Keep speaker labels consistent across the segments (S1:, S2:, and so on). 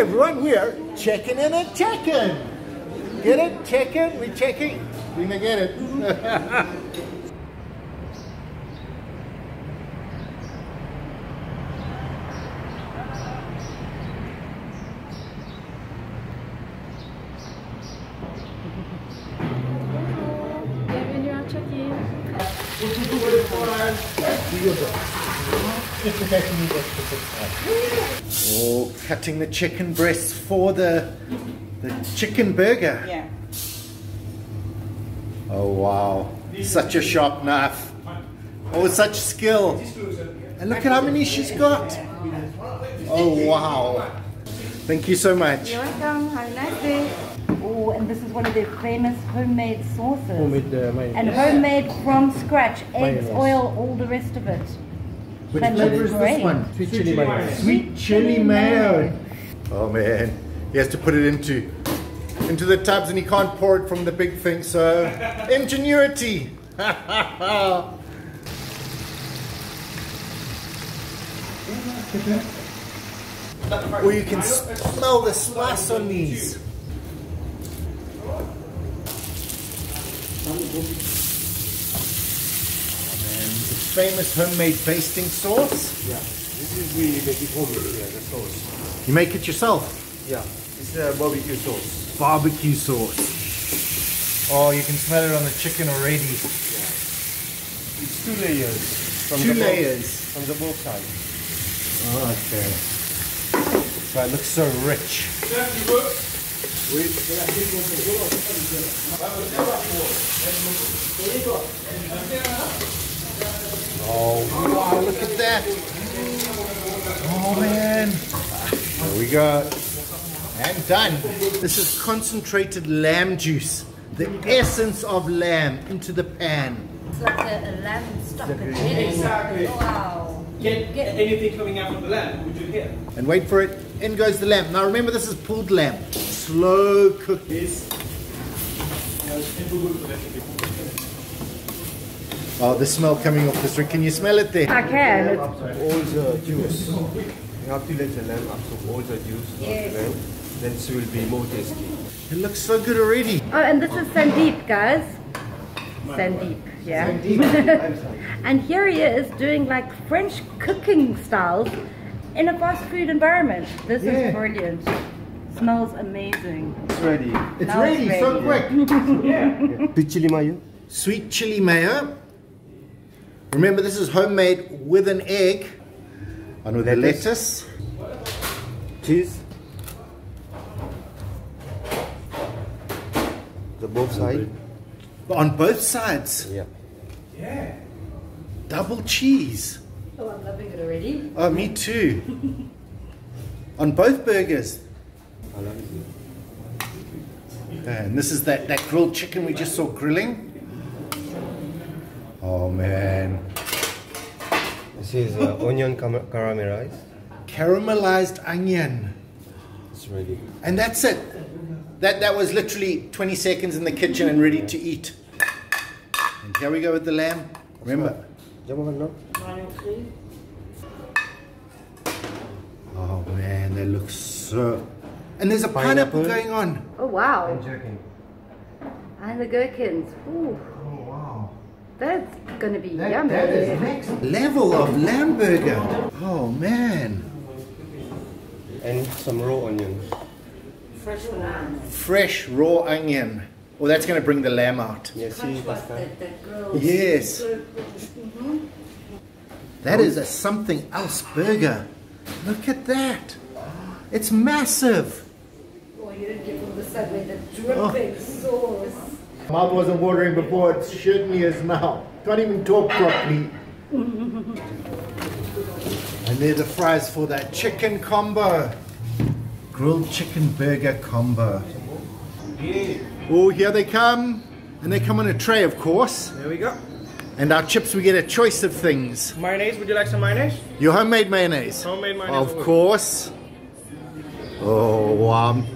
S1: Everyone, we're checking in a chicken. Get it? Chicken? We checking. We gonna get it. oh, cutting the chicken breasts for the the chicken burger.
S2: Yeah.
S1: Oh wow, such a sharp knife. Oh, such skill. And look at how many she's got. Oh wow. Thank you so much.
S2: You're welcome. Have a nice day. Oh, and this is one of their famous homemade sauces.
S3: Homemade uh, mayonnaise.
S2: And homemade from scratch. Eggs,
S3: Mayonnaise.
S2: oil, all the rest of it.
S1: Which
S2: That
S1: flavor is
S2: great.
S1: this one?
S3: Sweet chili mayonnaise.
S1: Sweet chili mayo. Oh man, he has to put it into into the tubs and he can't pour it from the big thing. So ingenuity. Or you can smell the spice on these. And the famous homemade basting sauce.
S3: Yeah. This is we make it homemade. Yeah, the sauce.
S1: You make it yourself.
S3: Yeah. It's a barbecue sauce.
S1: barbecue sauce. Oh, you can smell it on the chicken already. Yeah.
S3: It's two layers. From
S1: Two
S3: the both-
S1: layers.
S3: from the both sides.
S1: Okay. So it looks so rich. Oh, wow, look at that. Oh, man. There we go. And done. This is concentrated lamb juice. The essence of lamb into the pan.
S2: It's like a, a lamb stock. Exactly. Oh, wow.
S4: Get, Get anything coming out of the lamb, would you hear?
S1: And wait for it. In goes the lamb. Now remember, this is pulled lamb. Slow cooked. Oh, the smell coming off the drink. Can you smell it there?
S2: I can.
S3: All the juice. You have to let the lamb absorb all the juice
S2: Yes.
S3: the lamb. Then it will be more tasty.
S1: It looks so good already.
S2: Oh, and this is Sandeep, guys. Sandeep, yeah. and here he is doing like French cooking styles in a fast food environment. This
S1: Yeah.
S2: is brilliant. Smells amazing.
S3: It's ready.
S1: It's
S2: Now it's
S1: ready, so
S2: ready.
S1: quick.
S3: Sweet chili mayo.
S1: Sweet chili mayo. Remember, this is homemade with an egg. And with
S3: Lettuce.
S1: the lettuce.
S3: Cheese. The both side.
S1: On both sides.
S3: Yeah. Yeah.
S1: Double cheese.
S2: Oh, I'm loving it already.
S1: Oh, me too. On both burgers.
S3: I love it.
S1: And this is that, that grilled chicken we just saw grilling. Oh man.
S3: This is uh, onion caramelized.
S1: Caramelized onion.
S3: It's ready.
S1: And that's it. That that was literally 20 seconds in the kitchen and ready to eat. And here we go with the lamb. Remember. Oh man, they look so and there's a pineapple,
S3: Pineapple.
S1: going on.
S2: Oh, wow.
S3: I'm.
S2: And the gherkins. Ooh,
S1: Oh wow.
S2: that's gonna be
S1: That,
S2: yummy.
S1: that is next level of lamb burger. Oh man.
S3: And some raw onion.
S1: Fresh raw onion. Oh, that's going to bring the lamb out.
S3: Yeah, see pasta.
S1: Yes. Mm-hmm. That is a something else burger. Look at that. It's massive.
S2: Oh, you didn't give them the Subway, the dripping oh. sauce.
S1: Mouth wasn't watering before, it certainly is now. Can't even talk properly. and there are the fries for that chicken combo. Grilled chicken burger combo. Oh, here they come. And they come on a tray, of course.
S4: There we go.
S1: And our chips, we get a choice of things.
S4: Mayonnaise, would you like some mayonnaise?
S1: Your homemade mayonnaise.
S4: Homemade mayonnaise.
S1: Of course. Oh, um,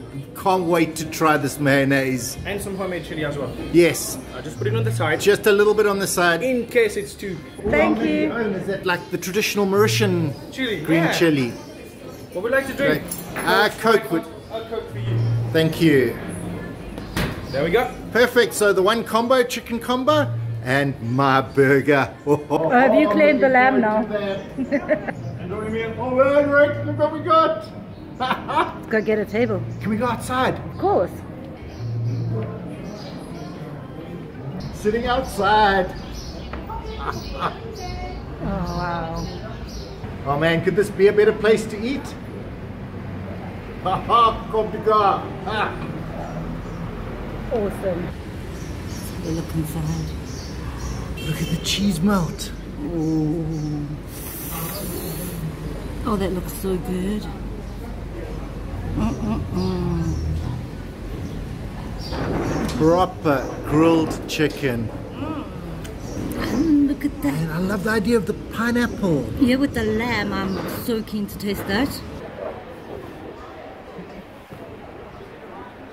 S1: can't wait to try this mayonnaise.
S4: And some homemade chili as well.
S1: Yes,
S4: I'll just put it on the side.
S1: just a little bit on the side.
S4: In case it's too
S2: Thank
S1: Well,
S2: you.
S1: Is that like the traditional Mauritian
S4: chili.
S1: green
S4: yeah.
S1: chili?
S4: What would you like to drink?
S1: Ah, Coke would.
S4: I'll cook for you.
S1: Thank you.
S4: There we go.
S1: Perfect. So the one combo, chicken combo, and my burger. Oh,
S2: have you claimed the lamb now?
S4: Enjoy me.
S1: Oh, man, Rick, look what we got.
S2: Let's go get a table.
S1: Can we go outside?
S2: Of course.
S1: Sitting outside.
S2: Oh, wow.
S1: Oh man, could this be a better place to eat? Ha ha, come to go.
S2: Awesome. We look inside.
S1: Look at the cheese melt.
S2: Oh, that looks so good.
S1: Proper grilled chicken.
S2: Mm, look at that.
S1: And I love the idea of the pineapple.
S2: Yeah, with the lamb, I'm so keen to taste that.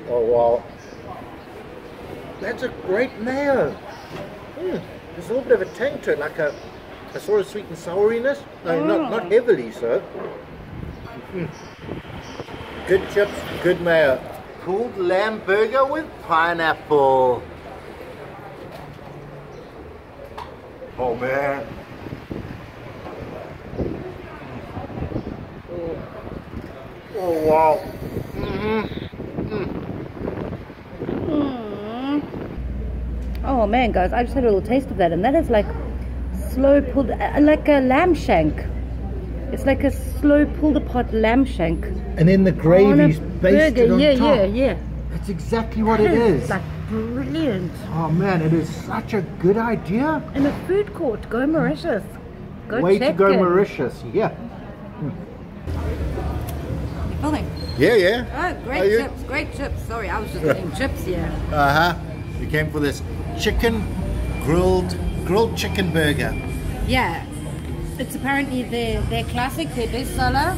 S1: Oh wow. That's a great mayo. Mm, there's a little bit of a tang to it, like a, a sort of sweet and souriness. No, not, not heavily so. Mm. Good chips, good mayo. Pulled lamb burger with pineapple. Oh man. Oh, oh wow. hmm
S2: Mm. Oh man, guys, I just had a little taste of that, and that is like slow pulled, uh, like a lamb shank. It's like a slow pulled apart lamb shank.
S1: And then the
S2: on a
S1: gravy's basted
S2: burger.
S1: on
S2: yeah,
S1: top.
S2: yeah, yeah. yeah.
S1: That's exactly what it
S2: It's
S1: is.
S2: like brilliant.
S1: Oh man, it is such a good idea.
S2: In a food court, go Mauritius. Go
S1: Way to go
S2: it.
S1: Mauritius. Yeah.
S2: You filming?
S1: Yeah, yeah.
S2: Oh,
S1: Are
S2: great
S1: you?
S2: chips, great chips. Sorry, I was just eating chips here.
S1: Uh huh. You came for this chicken grilled grilled chicken burger.
S2: Yeah, it's apparently their their classic, their bestseller.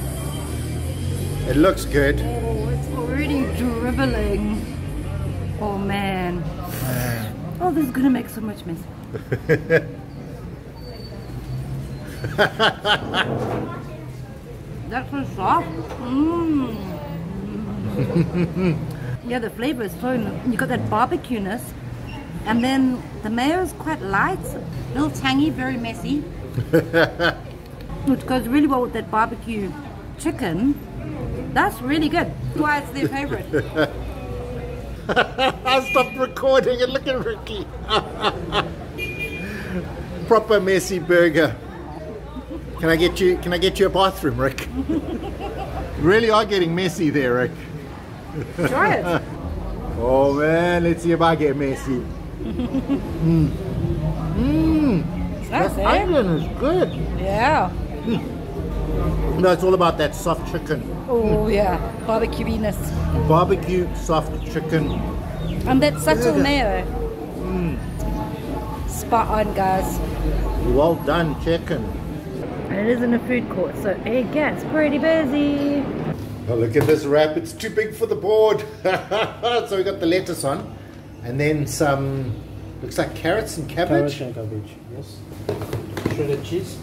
S1: It looks good.
S2: Oh, it's already dribbling. Oh man. Oh, this is gonna make so much mess. That's so soft. Mmm. yeah, the flavor is so. You got that barbecue-ness, and then the mayo is quite light, a little tangy, very messy. Which goes really well with that barbecue chicken. That's really good. Why it's their favorite.
S1: I stopped recording and look at Ricky. Proper messy burger. Can I get you? Can I get you a bathroom, Rick? really are getting messy there, Rick.
S2: Try it.
S1: Oh man, let's see if I get messy. Mmm. Mmm.
S2: That's
S1: That
S2: it.
S1: onion is good.
S2: Yeah. Hmm.
S1: No, it's all about that soft chicken.
S2: Oh yeah, barbecue-ness.
S1: Barbecue soft chicken.
S2: And that subtle mayo. Hmm. Spot on, guys.
S1: Well done, chicken.
S2: And it is in a food court, so it gets pretty busy.
S1: Oh, look at this wrap. It's too big for the board. so we got the lettuce on. And then some, looks like carrots and cabbage.
S3: Carrot and cabbage, yes. Shredded cheese.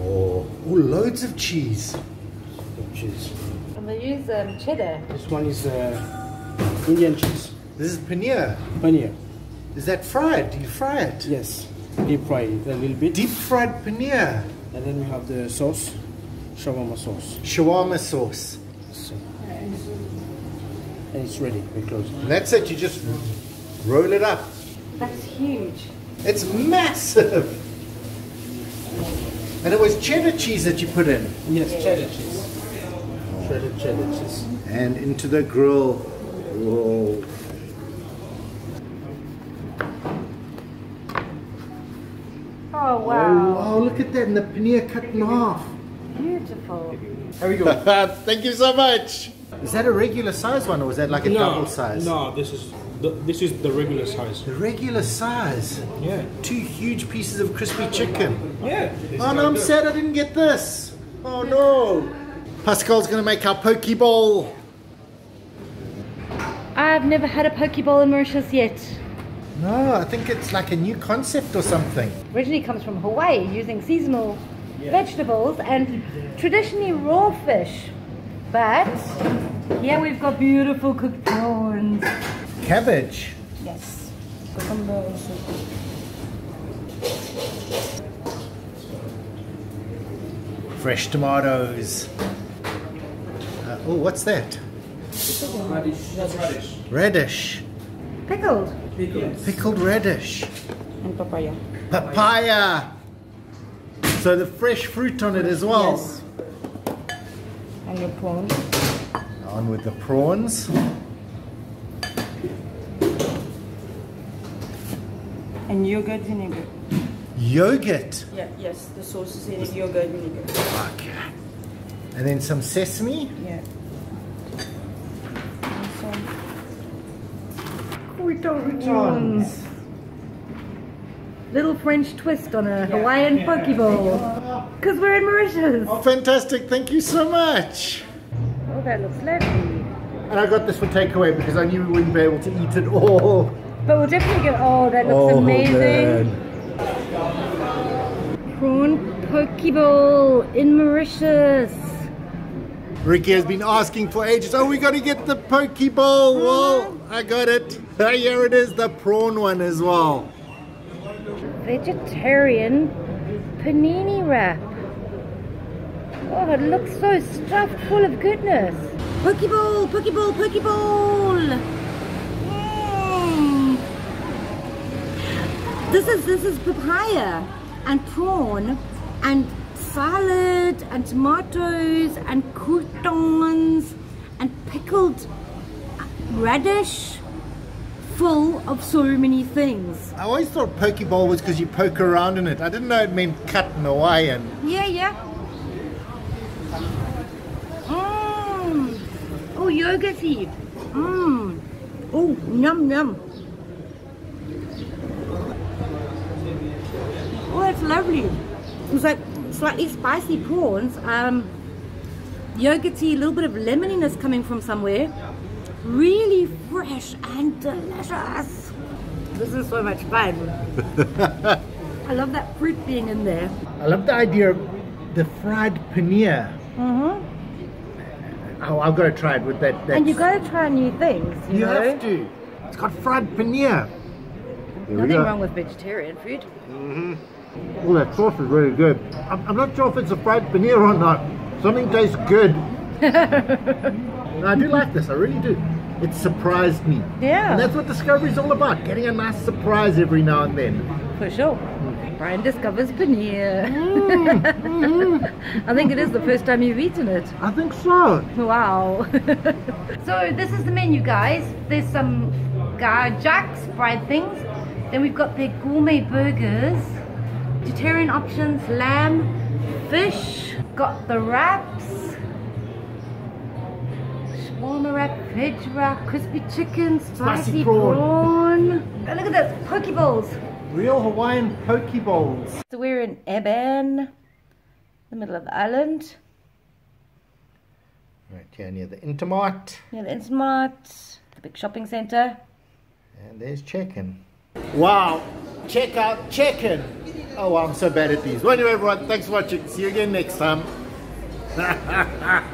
S1: Oh, oh, loads of cheese.
S3: Shredded cheese.
S2: And they use um, cheddar.
S3: This one is uh, Indian cheese.
S1: This is paneer.
S3: Paneer.
S1: Is that fried? Do you fry it?
S3: Yes. Deep fry it a little bit.
S1: Deep fried paneer.
S3: And then we have the sauce. Shawarma sauce.
S1: Shawarma sauce.
S3: So, and it's ready. We close it.
S1: And that's it. You just roll it up.
S2: That's huge.
S1: It's massive. And it was cheddar cheese that you put in.
S3: Yes, cheddar cheese. Shredded cheddar cheese.
S1: And into the grill. Whoa.
S2: Oh wow.
S1: Oh,
S2: wow.
S1: wow, look at that. And the paneer cut in half.
S2: Beautiful.
S3: Here we go.
S1: Thank you so much. Is that a regular size one or is that like a double size?
S4: No, this is the, this is the regular size.
S1: The regular size.
S4: Yeah.
S1: Two huge pieces of crispy chicken.
S4: Yeah.
S1: Oh no, I'm sad I didn't get this. Oh no. Pascal's gonna make our poke bowl.
S2: I've never had a poke bowl in Mauritius yet.
S1: No, I think it's like a new concept or something.
S2: Originally comes from Hawaii using seasonal vegetables and traditionally raw fish. But here we've got beautiful cooked prawns.
S1: Cabbage.
S2: Yes. Cucumbers.
S1: Fresh tomatoes. Uh, oh, what's that?
S4: Radish.
S1: Radish.
S2: Pickled.
S1: Pickled radish.
S2: And papaya.
S1: Papaya. So the fresh fruit on it as well.
S2: Yes. And your prawns.
S1: On with the prawns.
S5: And yogurt vinegar.
S1: Yogurt.
S5: Yeah, yes, the sauce is in it, yogurt vinegar.
S1: Okay. And then some sesame.
S5: Yeah. And some
S1: Croutons.
S2: Little French twist on a Hawaiian poke bowl. Because we're in Mauritius.
S1: Oh, fantastic. Thank you so much.
S2: Oh, that looks lovely.
S1: And I got this for takeaway because I knew we wouldn't be able to eat it all.
S2: But we'll definitely get, oh, that looks
S1: Oh,
S2: amazing. Prawn poke bowl in Mauritius.
S1: Ricky has been asking for ages. Oh, we got to get the poke bowl. Well, I got it. Here it is, the prawn one as well.
S2: Vegetarian paneer wrap. Oh, it looks so stuffed full of goodness. Poke bowl, poke bowl, poke bowl. Mm. This is this is papaya and prawn and salad and tomatoes and croutons and pickled uh, radish full of so many things.
S1: I always thought poke bowl was because you poke around in it. I didn't know it meant cut in Hawaiian.
S2: Yeah, yeah. Mmm. Oh, yogurty. Mmm. Oh, yum, yum. That's lovely. It's like slightly spicy prawns. Um, yogurty, a little bit of lemoniness coming from somewhere. Really fresh and delicious. This is so much fun. I love that fruit being in there.
S1: I love the idea of the fried paneer.
S2: Mm-hmm.
S1: Oh, I've got to try it with that. that
S2: And you got to try new things, you,
S1: You
S2: know.
S1: have to. It's got fried paneer.
S2: Nothing wrong with vegetarian food.
S1: Oh, that sauce is really good. I'm, I'm not sure if it's a fried paneer or not. Something tastes good. I do like this. I really do. It surprised me.
S2: Yeah.
S1: And that's what Discovery is all about. Getting a nice surprise every now and then.
S2: For sure. Bryan discovers paneer.
S1: Mm,
S2: I think it is the first time you've eaten it.
S1: I think so.
S2: Wow. so this is the menu, guys. There's some gajaks, fried things. Then we've got their gourmet burgers. Vegetarian options, lamb, fish. Got the wraps. Shawarma wrap, veg wrap, crispy chicken, spicy,
S1: Spicy
S2: prawn. Oh, look at this, poke bowls.
S1: Real Hawaiian poke bowls.
S2: So we're in Ebene, the middle of the island.
S1: Right here near the Intermart.
S2: Near the Intermart, the big shopping centre.
S1: And there's chicken. Wow. Check out chicken. Oh, I'm so bad at these. Well, anyway, everyone, thanks for watching. See you again next time.